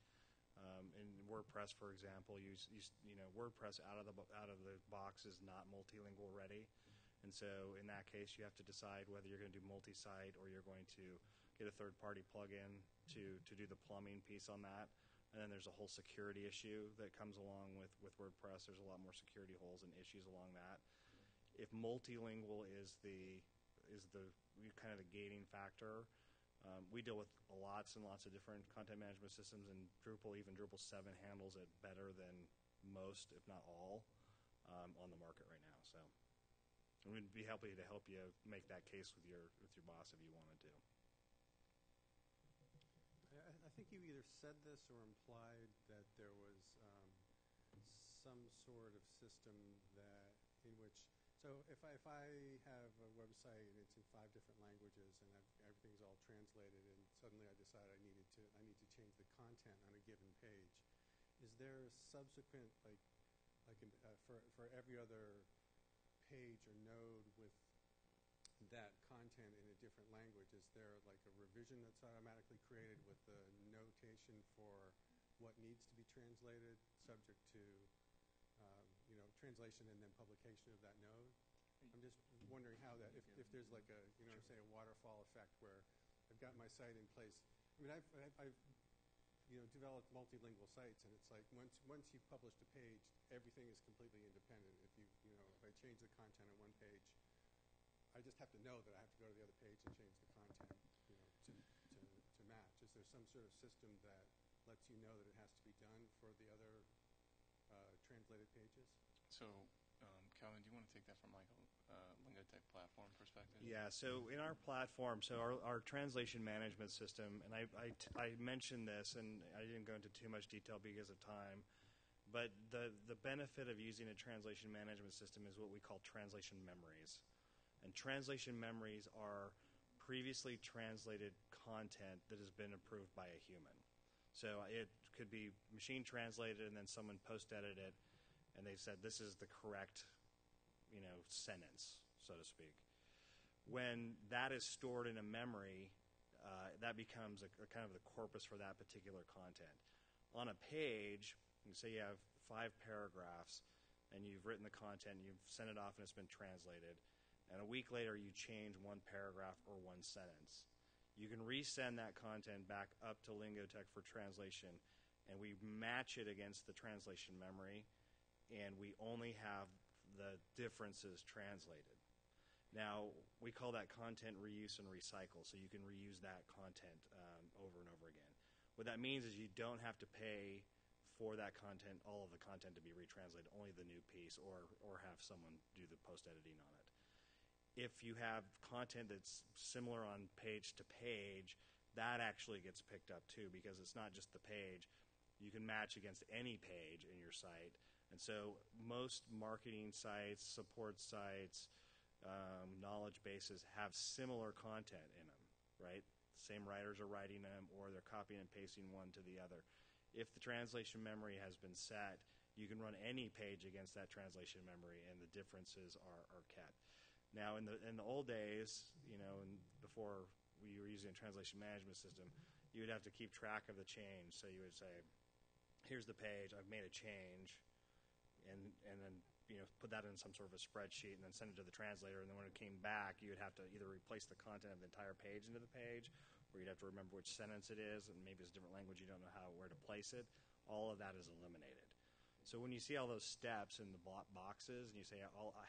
Um, in WordPress, for example, you, you, you know WordPress out of the out of the box is not multilingual ready, and so in that case, you have to decide whether you're going to do multi-site or you're going to get a third-party plugin to to do the plumbing piece on that. And then there's a whole security issue that comes along with, with WordPress. There's a lot more security holes and issues along that. If multilingual is the is the kind of the gating factor, um, we deal with lots and lots of different content management systems, and Drupal, even Drupal 7, handles it better than most, if not all, um, on the market right now. So we'd be happy to help you make that case with your with your boss if you wanted to. I, I think you either said this or implied that there was um, some sort of system that in which so if I, if I have a website and it's in five different languages and I've, everything's all translated and suddenly I decide I needed to I need to change the content on a given page, is there a subsequent like like an, uh, for for every other page or node with that content in a different language? Is there like a revision that's automatically created with the notation for what needs to be translated, subject to translation and then publication of that node. I'm just wondering how that, if, if there's like a, you know, say a waterfall effect where I've got my site in place. I mean, I've, I've, I've you know, developed multilingual sites, and it's like once once you've published a page, everything is completely independent. If you, you know, if I change the content on one page, I just have to know that I have to go to the other page and change the content, you know, to, to, to match. Is there some sort of system that lets you know that it has to be done for the other translated pages? So, um, Calvin, do you want to take that from like a uh, Lingotek platform perspective? Yeah, so in our platform, so our, our translation management system, and I, I, I mentioned this, and I didn't go into too much detail because of time, but the, the benefit of using a translation management system is what we call translation memories. And translation memories are previously translated content that has been approved by a human. So it could be machine translated and then someone post edited it and they said this is the correct, you know, sentence, so to speak. When that is stored in a memory, uh, that becomes a, a kind of the corpus for that particular content. On a page, you say you have five paragraphs, and you've written the content, you've sent it off, and it's been translated. And a week later, you change one paragraph or one sentence. You can resend that content back up to Lingotek for translation, and we match it against the translation memory, and we only have the differences translated. Now, we call that content reuse and recycle, so you can reuse that content um, over and over again. What that means is you don't have to pay for that content, all of the content to be retranslated, only the new piece, or, or have someone do the post editing on it. If you have content that's similar on page to page, that actually gets picked up too, because it's not just the page. You can match against any page in your site. And so most marketing sites, support sites, um, knowledge bases have similar content in them, right? Same writers are writing them, or they're copying and pasting one to the other. If the translation memory has been set, you can run any page against that translation memory, and the differences are, are kept. Now, in the in the old days, you know, before we were using a translation management system, you would have to keep track of the change. So you would say, "Here's the page. I've made a change," and and then you know put that in some sort of a spreadsheet, and then send it to the translator. And then when it came back, you would have to either replace the content of the entire page into the page, or you'd have to remember which sentence it is, and maybe it's a different language. You don't know how where to place it. All of that is eliminated. So when you see all those steps in the boxes, and you say,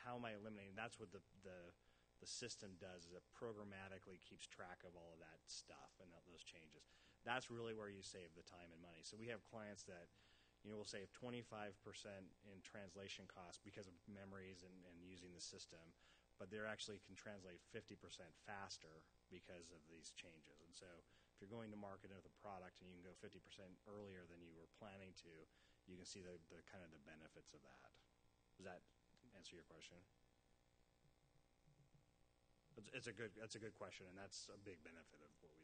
"How am I eliminating?" That's what the, the the system does is it programmatically keeps track of all of that stuff and th- those changes. That's really where you save the time and money. So we have clients that, you know, will save 25% in translation costs because of memories and, and using the system, but they actually can translate 50% faster because of these changes. And so if you're going to market with a product and you can go 50% earlier than you were planning to, you can see the, the kind of the benefits of that. Does that answer your question? It's, it's a good that's a good question, and that's a big benefit of what we.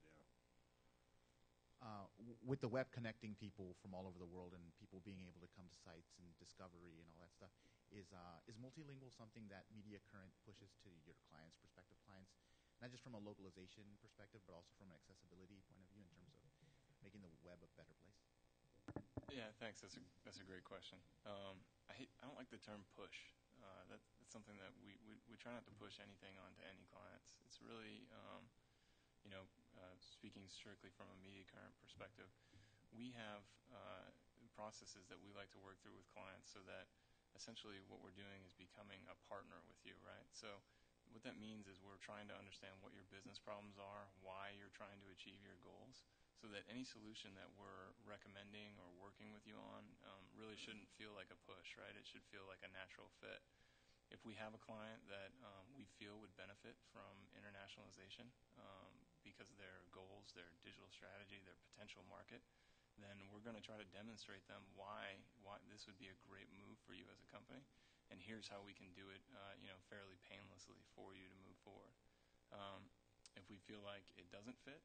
Uh, with the web connecting people from all over the world and people being able to come to sites and discovery and all that stuff, is uh, is multilingual something that Mediacurrent pushes to your clients, prospective clients, not just from a localization perspective, but also from an accessibility point of view in terms of making the web a better place? Yeah, thanks. That's a that's a great question. Um, I hate, I don't like the term push. Uh, that, that's something that we, we, we try not to push anything onto any clients. It's really, um, you know, uh, speaking strictly from a Mediacurrent perspective, we have uh, processes that we like to work through with clients so that essentially what we're doing is becoming a partner with you, right? So what that means is we're trying to understand what your business problems are, why you're trying to achieve your goals, so that any solution that we're recommending or working with you on um, really shouldn't feel like a push, right? It should feel like a natural fit. If we have a client that um, we feel would benefit from internationalization um, because of their goals, their digital strategy, their potential market, then we're going to try to demonstrate them why why this would be a great move for you as a company, and here's how we can do it, uh, you know, fairly painlessly for you to move forward. Um, if we feel like it doesn't fit,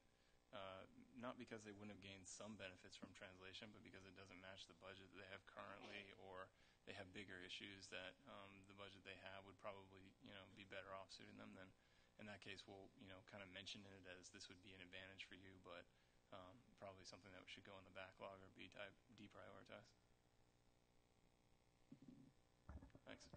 uh, not because they wouldn't have gained some benefits from translation, but because it doesn't match the budget that they have currently, or they have bigger issues that um, the budget they have would probably, you know, be better off suiting them. Then, in that case, we'll, you know, kind of mention it as this would be an advantage for you, but um, probably something that should go in the backlog or be type deprioritized. Thanks.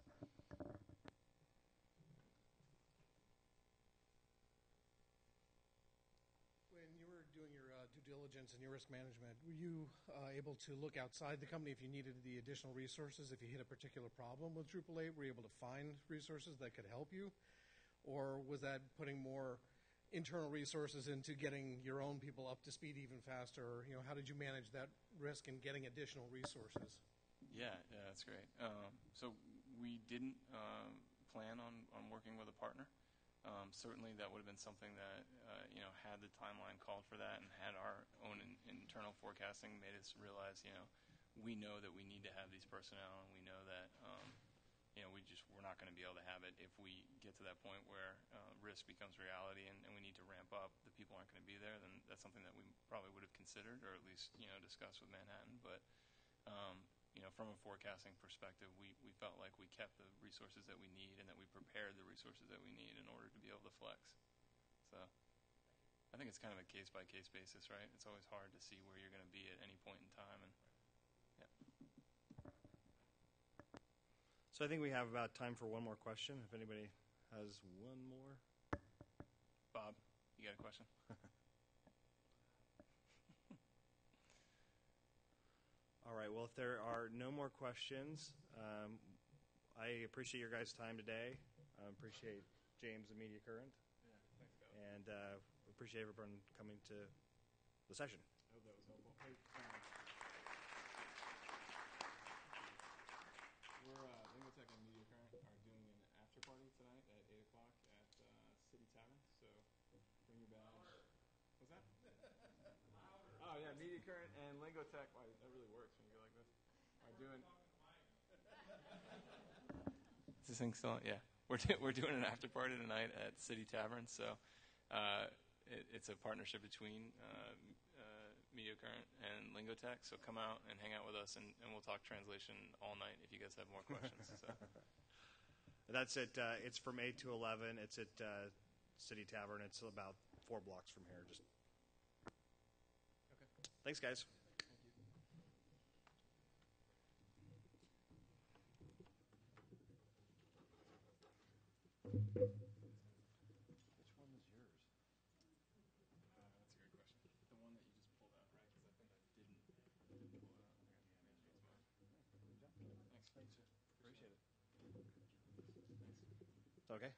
When you were doing your uh, due diligence and your risk management, were you uh, able to look outside the company if you needed the additional resources? If you hit a particular problem with Drupal 8, were you able to find resources that could help you? Or was that putting more internal resources into getting your own people up to speed even faster? You know, how did you manage that risk in getting additional resources? Yeah, yeah, that's great. Um, so we didn't um, plan on, on working with a partner. Um, certainly, that would have been something that uh, you know had the timeline called for that, and had our own in, internal forecasting made us realize, you know, we know that we need to have these personnel, and we know that um, you know we just we're not going to be able to have it if we get to that point where uh, risk becomes reality, and, and we need to ramp up. The people aren't going to be there. Then that's something that we probably would have considered, or at least you know discussed with Manhattan, but. Um, you know, from a forecasting perspective, we, we felt like we kept the resources that we need and that we prepared the resources that we need in order to be able to flex. So I think it's kind of a case by case basis, right? It's always hard to see where you're going to be at any point in time. And yeah. So I think we have about time for one more question. If anybody has one more, Bob, you got a question? All right. Well, if there are no more questions, um, I appreciate your guys' time today. I appreciate James and Mediacurrent, Yeah, thanks, and uh, appreciate everyone coming to the session. I hope that was helpful. Hey, um, we're uh, Lingotek and Mediacurrent are doing an after party tonight at eight o'clock at uh, City Tavern. So bring your badge. What's that? Oh yeah, Media Current and Lingotek. Wow, that really works when you go like this. Are doing. Is this thing still? on? Yeah, we're do- we're doing an after party tonight at City Tavern. So uh, it, it's a partnership between uh, uh, Mediacurrent and Lingotek. So come out and hang out with us, and, and we'll talk translation all night if you guys have more questions. so. That's it. Uh, it's from eight to eleven. It's at uh, City Tavern. It's about four blocks from here. Just thanks, guys. Which one is yours? Uh, that's a great question. The one that you just pulled out, right? Because I think I didn't, didn't pull it out. Thanks. Thanks. Appreciate it. Okay.